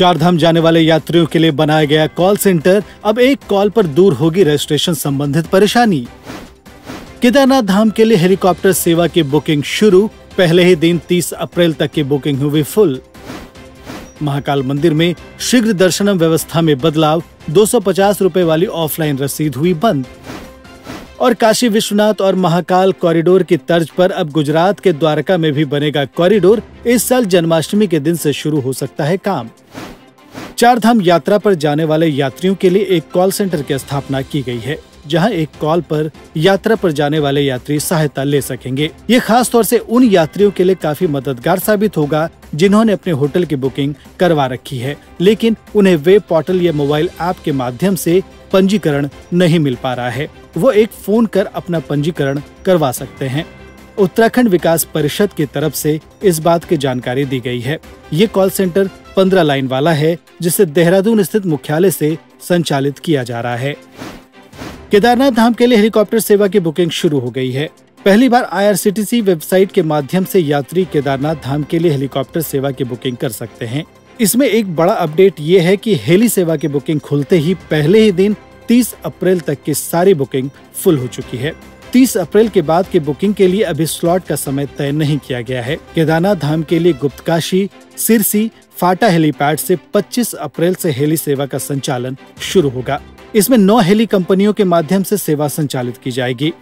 चार धाम जाने वाले यात्रियों के लिए बनाया गया कॉल सेंटर अब एक कॉल पर दूर होगी रजिस्ट्रेशन संबंधित परेशानी। केदारनाथ धाम के लिए हेलीकॉप्टर सेवा की बुकिंग शुरू, पहले ही दिन 30 अप्रैल तक की बुकिंग हुई फुल महाकाल मंदिर में शीघ्र दर्शनम व्यवस्था में बदलाव 250 रुपए वाली ऑफलाइन रसीद हुई बंद। और काशी विश्वनाथ और महाकाल कॉरिडोर की तर्ज पर अब गुजरात के द्वारका में भी बनेगा कॉरिडोर। इस साल जन्माष्टमी के दिन से शुरू हो सकता है काम। चार धाम यात्रा पर जाने वाले यात्रियों के लिए एक कॉल सेंटर की स्थापना की गई है, जहाँ एक कॉल पर यात्रा पर जाने वाले यात्री सहायता ले सकेंगे। ये खास तौर से उन यात्रियों के लिए काफ़ी मददगार साबित होगा, जिन्होंने अपने होटल की बुकिंग करवा रखी है, लेकिन उन्हें वेब पोर्टल या मोबाइल ऐप के माध्यम से पंजीकरण नहीं मिल पा रहा है। वो एक फ़ोन कर अपना पंजीकरण करवा सकते हैं। उत्तराखंड विकास परिषद की तरफ़ से इस बात की जानकारी दी गई है। ये कॉल सेंटर पंद्रह लाइन वाला है, जिसे देहरादून स्थित मुख्यालय से संचालित किया जा रहा है। केदारनाथ धाम के लिए हेलीकॉप्टर सेवा की बुकिंग शुरू हो गई है। पहली बार आईआरसीटीसी वेबसाइट के माध्यम से यात्री केदारनाथ धाम के लिए हेलीकॉप्टर सेवा की बुकिंग कर सकते हैं। इसमें एक बड़ा अपडेट ये है कि हेली सेवा की बुकिंग खुलते ही पहले ही दिन 30 अप्रैल तक की सारी बुकिंग फुल हो चुकी है। 30 अप्रैल के बाद की बुकिंग के लिए अभी स्लॉट का समय तय नहीं किया गया है। केदारनाथ धाम के लिए गुप्तकाशी, सिरसी, फाटा हेलीपैड से 25 अप्रैल से हेली सेवा का संचालन शुरू होगा। इसमें नौ हेली कंपनियों के माध्यम से सेवा संचालित की जाएगी।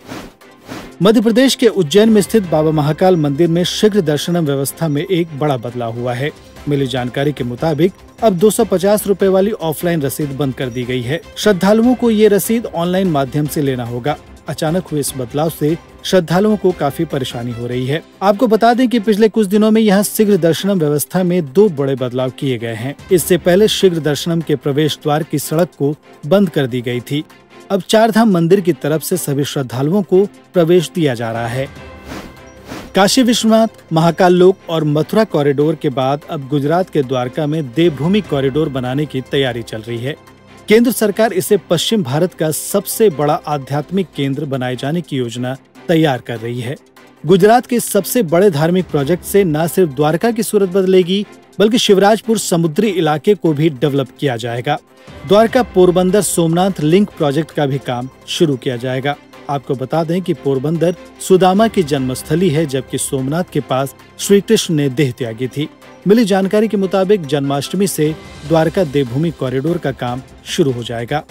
मध्य प्रदेश के उज्जैन में स्थित बाबा महाकाल मंदिर में शीघ्र दर्शनम व्यवस्था में एक बड़ा बदलाव हुआ है। मिली जानकारी के मुताबिक, अब 250 रुपए वाली ऑफलाइन रसीद बंद कर दी गई है। श्रद्धालुओं को ये रसीद ऑनलाइन माध्यम से लेना होगा। अचानक हुए इस बदलाव से श्रद्धालुओं को काफ़ी परेशानी हो रही है। आपको बता दें कि पिछले कुछ दिनों में यहाँ शीघ्र दर्शनम व्यवस्था में दो बड़े बदलाव किए गए हैं। इससे पहले शीघ्र दर्शनम के प्रवेश द्वार की सड़क को बंद कर दी गई थी। अब चार धाम मंदिर की तरफ़ से सभी श्रद्धालुओं को प्रवेश दिया जा रहा है। काशी विश्वनाथ, महाकाल लोक और मथुरा कॉरिडोर के बाद अब गुजरात के द्वारका में देवभूमि कॉरिडोर बनाने की तैयारी चल रही है। केंद्र सरकार इसे पश्चिम भारत का सबसे बड़ा आध्यात्मिक केंद्र बनाए जाने की योजना तैयार कर रही है। गुजरात के सबसे बड़े धार्मिक प्रोजेक्ट से न सिर्फ़ द्वारका की सूरत बदलेगी, बल्कि शिवराजपुर समुद्री इलाके को भी डेवलप किया जाएगा। द्वारका पोरबंदर सोमनाथ लिंक प्रोजेक्ट का भी काम शुरू किया जाएगा। आपको बता दें कि पोरबंदर सुदामा की जन्मस्थली है, जबकि सोमनाथ के पास श्री कृष्ण ने देह त्यागी थी। मिली जानकारी के मुताबिक जन्माष्टमी से द्वारका देवभूमि कॉरिडोर का काम शुरू हो जाएगा।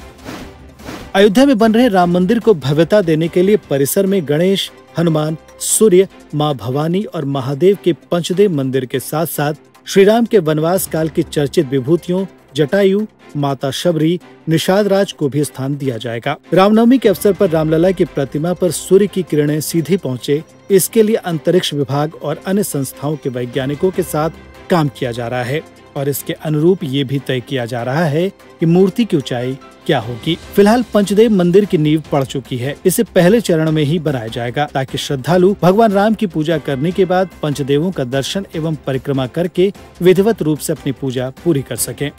अयोध्या में बन रहे राम मंदिर को भव्यता देने के लिए परिसर में गणेश, हनुमान, सूर्य, माँ भवानी और महादेव के पंचदेव मंदिर के साथ साथ श्री राम के वनवास काल की चर्चित विभूतियों जटायु, माता शबरी, निषाद राज को भी स्थान दिया जाएगा। रामनवमी के अवसर पर रामलला की प्रतिमा पर सूर्य की किरणें सीधे पहुँचे। इसके लिए अंतरिक्ष विभाग और अन्य संस्थाओं के वैज्ञानिकों के साथ काम किया जा रहा है और इसके अनुरूप ये भी तय किया जा रहा है कि मूर्ति की ऊंचाई क्या होगी। फ़िलहाल पंचदेव मंदिर की नींव पड़ चुकी है। इसे पहले चरण में ही बनाया जाएगा ताकि श्रद्धालु भगवान राम की पूजा करने के बाद पंचदेवों का दर्शन एवं परिक्रमा करके विधिवत रूप से अपनी पूजा पूरी कर सकें।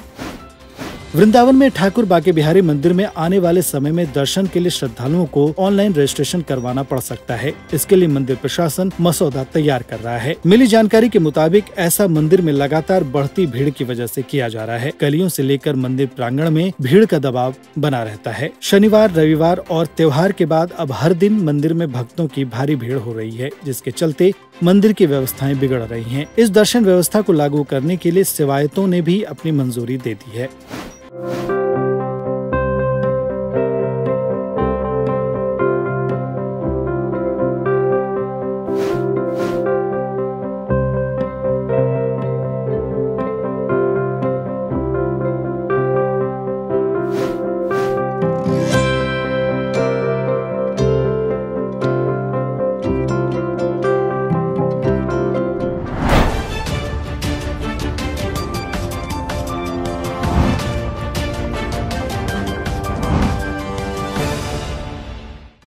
वृंदावन में ठाकुर बाके बिहारी मंदिर में आने वाले समय में दर्शन के लिए श्रद्धालुओं को ऑनलाइन रजिस्ट्रेशन करवाना पड़ सकता है। इसके लिए मंदिर प्रशासन मसौदा तैयार कर रहा है। मिली जानकारी के मुताबिक ऐसा मंदिर में लगातार बढ़ती भीड़ की वजह से किया जा रहा है। गलियों से लेकर मंदिर प्रांगण में भीड़ का दबाव बना रहता है। शनिवार, रविवार और त्योहार के बाद अब हर दिन मंदिर में भक्तों की भारी भीड़ हो रही है, जिसके चलते मंदिर की व्यवस्थाएँ बिगड़ रही हैं। इस दर्शन व्यवस्था को लागू करने के लिए सेवायतों ने भी अपनी मंजूरी दे दी है। Thank you.